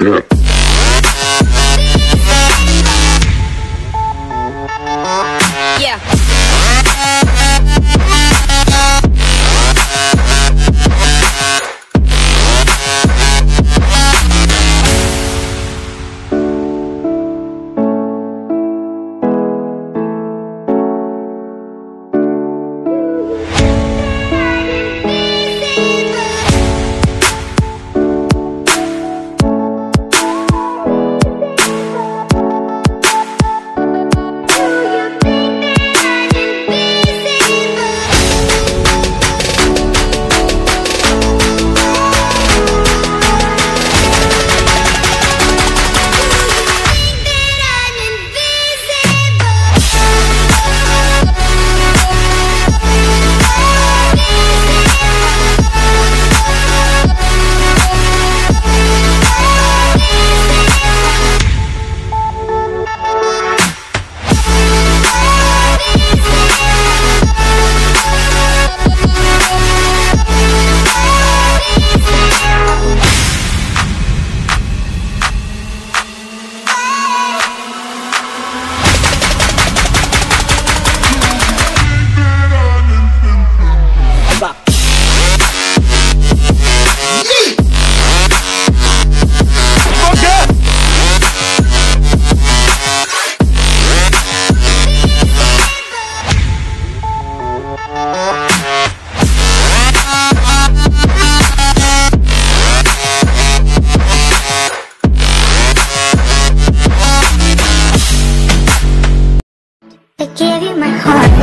Yeah. I gave you my heart.